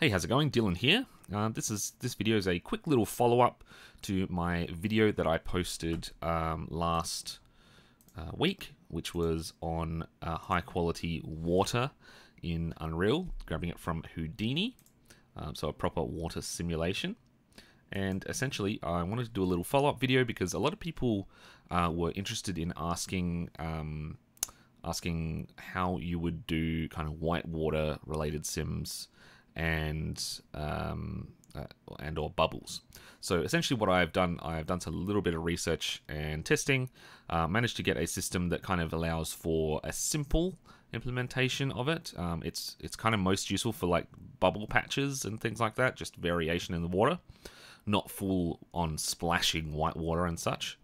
Hey, how's it going? Dylan here. Uh, this is this video is a quick little follow up to my video that I posted um, last uh, week, which was on uh, high quality water in Unreal, grabbing it from Houdini, um, so a proper water simulation. And essentially, I wanted to do a little follow up video because a lot of people uh, were interested in asking. Um, asking how you would do kind of whitewater related sims and um, uh, and or bubbles. So essentially, what I've done, I've done a little bit of research and testing, uh, managed to get a system that kind of allows for a simple implementation of it. Um, it's it's kind of most useful for like bubble patches and things like that, just variation in the water, not full on splashing white water and such.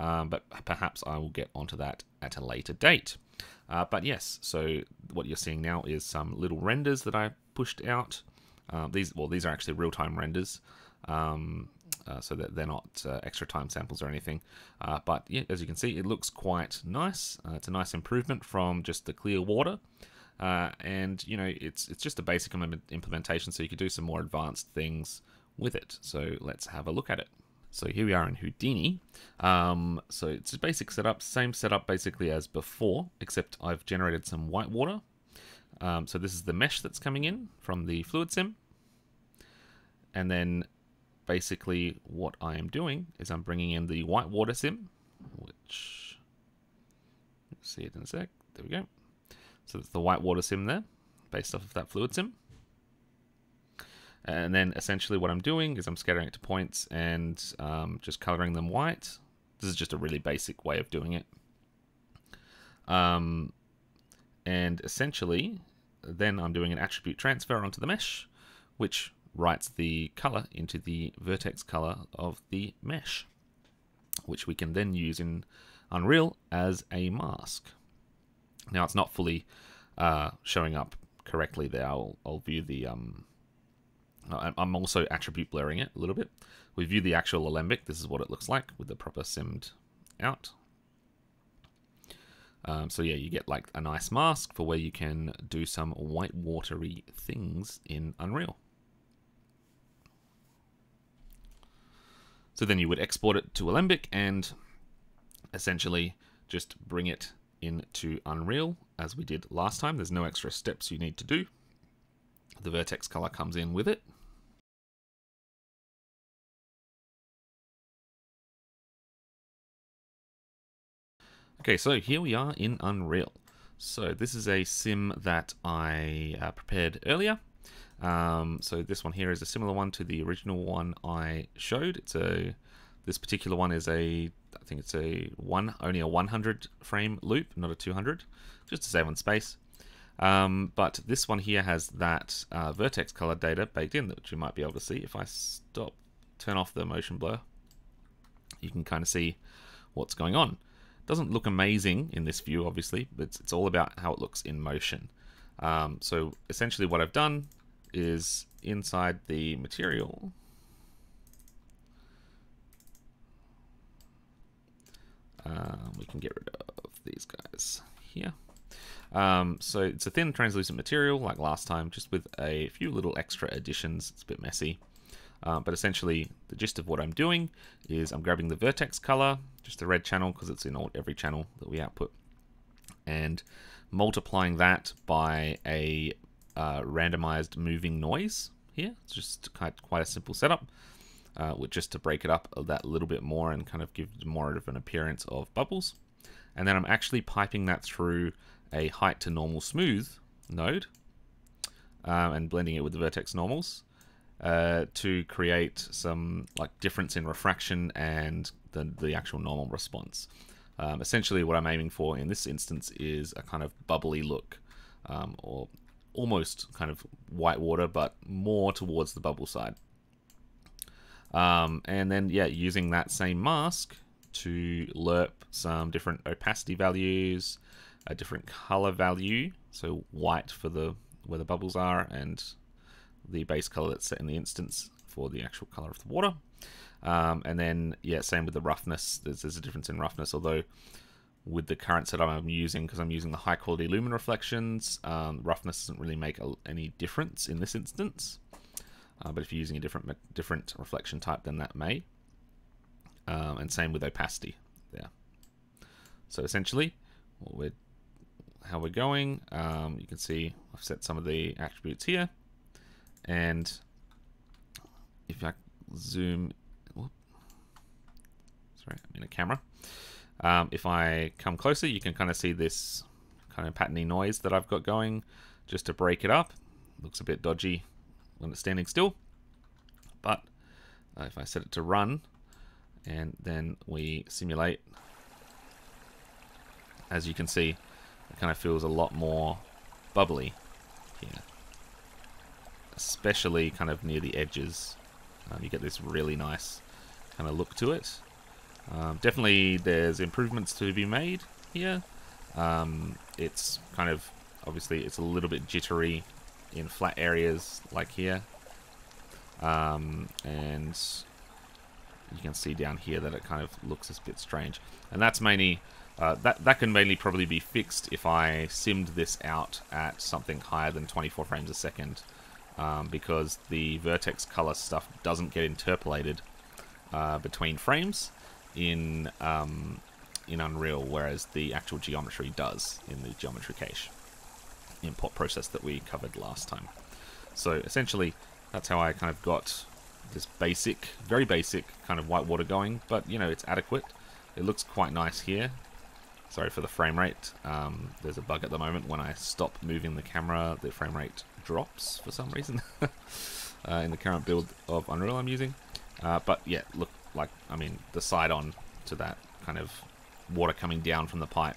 Um, but perhaps I will get onto that at a later date. Uh, but yes, so what you're seeing now is some little renders that I pushed out. Uh, these well, these are actually real-time renders, um, uh, so that they're not uh, extra time samples or anything. Uh, but yeah, as you can see, it looks quite nice. It's a nice improvement from just the clear water. and you know, it's it's just a basic implementation, so you could do some more advanced things with it. So let's have a look at it. So here we are in Houdini. Um, so it's a basic setup, same setup basically as before, except I've generated some white water. Um, so this is the mesh that's coming in from the fluid sim. And then basically what I am doing is I'm bringing in the white water sim, which, see it in a sec, there we go. So it's the white water sim there, based off of that fluid sim. And then essentially what I'm doing is I'm scattering it to points and um, just coloring them white. This is just a really basic way of doing it. Um, and essentially, then I'm doing an attribute transfer onto the mesh, which writes the color into the vertex color of the mesh, which we can then use in Unreal as a mask. Now it's not fully uh, showing up correctly there. I'll, I'll view the um, I'm also attribute blurring it a little bit. We view the actual alembic. This is what it looks like with the proper simmed out. Um, so yeah, you get like a nice mask for where you can do some white watery things in Unreal. So then you would export it to Alembic and essentially just bring it into Unreal as we did last time. There's no extra steps you need to do. The vertex color comes in with it. Okay, so here we are in Unreal. So this is a sim that I uh, prepared earlier. Um, so this one here is a similar one to the original one I showed. It's a this particular one is a I think it's a one only a 100 frame loop, not a 200, just to save on space. Um, but this one here has that uh, vertex color data baked in, which you might be able to see if I stop, turn off the motion blur. You can kind of see what's going on. Doesn't look amazing in this view, obviously, but it's, it's all about how it looks in motion. Um, so essentially what I've done is inside the material, um, we can get rid of these guys here. Um, so it's a thin translucent material like last time, just with a few little extra additions. It's a bit messy. Uh, but essentially, the gist of what I'm doing is I'm grabbing the vertex color, just the red channel because it's in all, every channel that we output, and multiplying that by a uh, randomized moving noise here. It's just quite, quite a simple setup. Uh, with just to break it up that little bit more and kind of give more of an appearance of bubbles. And then I'm actually piping that through a height to normal smooth node um, and blending it with the vertex normals uh, to create some like difference in refraction and the, the actual normal response. Um, essentially, what I'm aiming for in this instance is a kind of bubbly look, um, or almost kind of white water, but more towards the bubble side. Um, and then, yeah, using that same mask to lerp some different opacity values, a different color value, so white for the where the bubbles are, and the base color that's set in the instance for the actual color of the water. Um, and then, yeah, same with the roughness. There's, there's a difference in roughness, although with the current setup I'm using, because I'm using the high quality lumen reflections, um, roughness doesn't really make a, any difference in this instance. Uh, but if you're using a different different reflection type, then that may. Um, and same with opacity there. So essentially, we're, how we're going, um, you can see I've set some of the attributes here. And if I zoom, whoop, sorry, I'm in a camera. Um, if I come closer, you can kind of see this kind of patterny noise that I've got going just to break it up. Looks a bit dodgy when it's standing still. But uh, if I set it to run and then we simulate, as you can see, it kind of feels a lot more bubbly here. Especially kind of near the edges. Um, you get this really nice kind of look to it. Um, definitely there's improvements to be made here. Um, it's kind of, obviously it's a little bit jittery in flat areas like here. Um, and you can see down here that it kind of looks a bit strange. And that's mainly, uh, that, that can mainly probably be fixed if I simmed this out at something higher than 24 frames a second. Um, because the vertex color stuff doesn't get interpolated uh, between frames in um, in Unreal, whereas the actual geometry does in the geometry cache import process that we covered last time. So essentially, that's how I kind of got this basic, very basic kind of white water going, but you know, it's adequate. It looks quite nice here. Sorry for the frame rate. Um, there's a bug at the moment when I stop moving the camera, the frame rate drops for some reason uh, in the current build of Unreal I'm using. Uh, but yeah, look like, I mean, the side on to that kind of water coming down from the pipe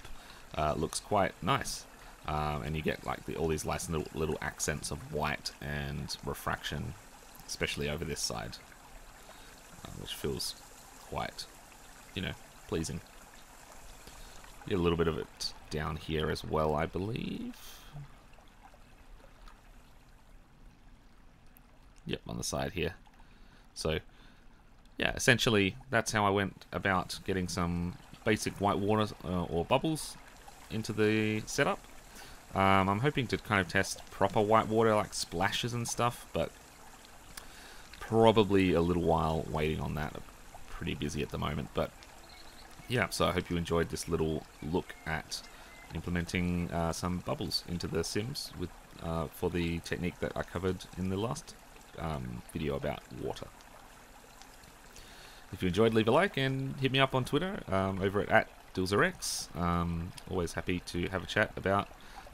uh, looks quite nice. Um, and you get like the, all these nice little, little accents of white and refraction, especially over this side, uh, which feels quite, you know, pleasing. Get a little bit of it down here as well, I believe. Yep, on the side here. So, yeah, essentially that's how I went about getting some basic white water uh, or bubbles into the setup. Um, I'm hoping to kind of test proper white water like splashes and stuff, but probably a little while waiting on that. I'm pretty busy at the moment, but yeah, so I hope you enjoyed this little look at implementing uh, some bubbles into the Sims with uh, for the technique that I covered in the last um, video about water. If you enjoyed, leave a like and hit me up on Twitter um, over at, at DylserX. Um, always happy to have a chat about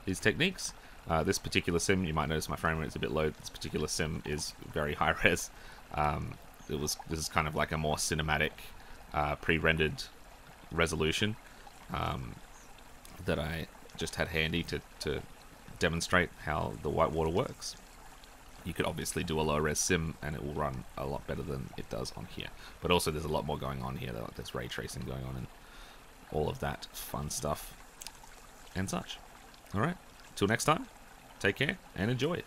these techniques. Uh, this particular sim, you might notice my frame rate is a bit low. This particular sim is very high res. Um, it was this is kind of like a more cinematic, uh, pre-rendered resolution um, that I just had handy to, to demonstrate how the whitewater works. You could obviously do a low res sim and it will run a lot better than it does on here. But also there's a lot more going on here. There's ray tracing going on and all of that fun stuff and such. Alright, till next time, take care and enjoy it.